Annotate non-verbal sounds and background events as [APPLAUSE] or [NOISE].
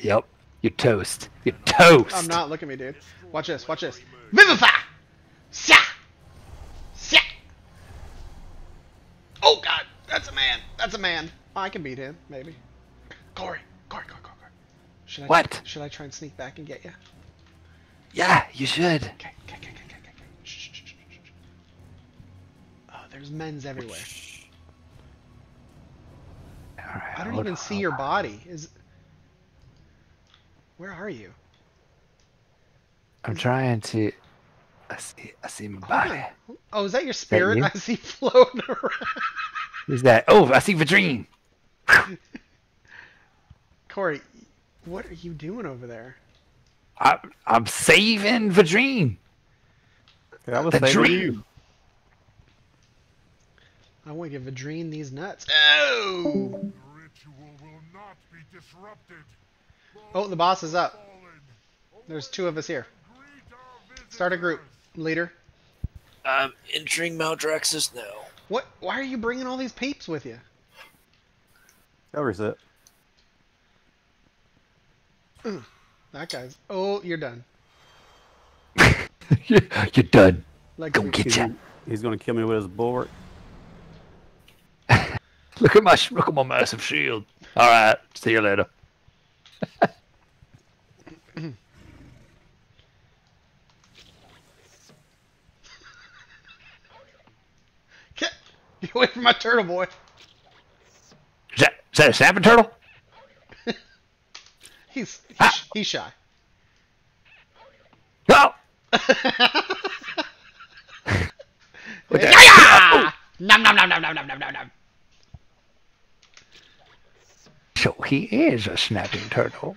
Yep. You're toast. You're toast. I'm not. Look at me, dude. Watch this. Watch this. Vivify! Sya! Sya! Oh god, that's a man. That's a man. I can beat him, maybe. Corey, Corey, Corey, Corey. Corey. Should I What? Should I try and sneak back and get you? Yeah, you should. Okay, okay, okay, okay, okay, okay. Shh, shh, shh, shh, shh. Oh, there's men's everywhere. All right, I don't even on, see your on. body. Is where are you? I'm trying to. I see. I see my oh, body. Oh, is that your spirit you? [LAUGHS] I see floating around? Who's that? Oh, I see Vadrine. [LAUGHS] Corey, what are you doing over there? I, I'm saving Vadrine. I was The saving dream. you. I want to give Vadrine these nuts. Oh! The ritual will not be disrupted. Oh, the boss is up. There's two of us here. Start a group, leader. I'm entering Maldraxxus now. What? Why are you bringing all these peeps with you? I'll reset. [CLEARS THROAT] That guy's. Oh, you're done. You're [LAUGHS] you're done. Like Go get ya. He's gonna kill me with his bulwark. [LAUGHS] Look at my look at my massive shield. All right. See you later. Get, away from my turtle, boy. Is that, is that a snapping turtle? he's [LAUGHS] he's, ah. he's shy. No. [LAUGHS] Nom nom nom nom nom nom nom nom. So he is a snapping turtle.